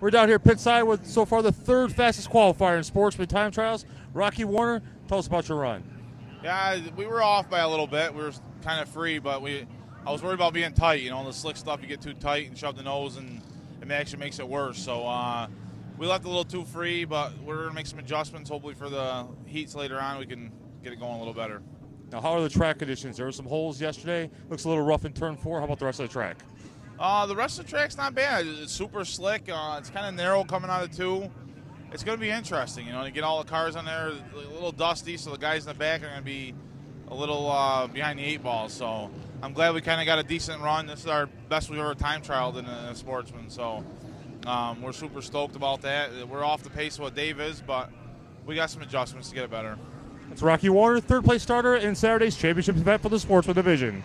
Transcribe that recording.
We're down here pit side with so far the third fastest qualifier in sportsman time trials. Rocky Warner, tell us about your run. Yeah, we were off by a little bit. We were kind of free, but we I was worried about being tight. You know, the slick stuff, you get too tight and shove the nose, and it actually makes it worse. So uh, we left a little too free, but we're gonna make some adjustments. Hopefully for the heats later on, we can get it going a little better. Now, how are the track conditions? There were some holes yesterday. Looks a little rough in turn four. How about the rest of the track? Uh, the rest of the track's not bad. It's super slick. Uh, it's kind of narrow coming out of two. It's going to be interesting, you know, to get all the cars on there. A little dusty, so the guys in the back are going to be a little uh, behind the eight ball. So I'm glad we kind of got a decent run. This is our best we've ever time trialed in a, in a sportsman. So um, we're super stoked about that. We're off the pace of what Dave is, but we got some adjustments to get it better. It's Rocky Warner, third place starter in Saturday's championship event for the Sportsman Division.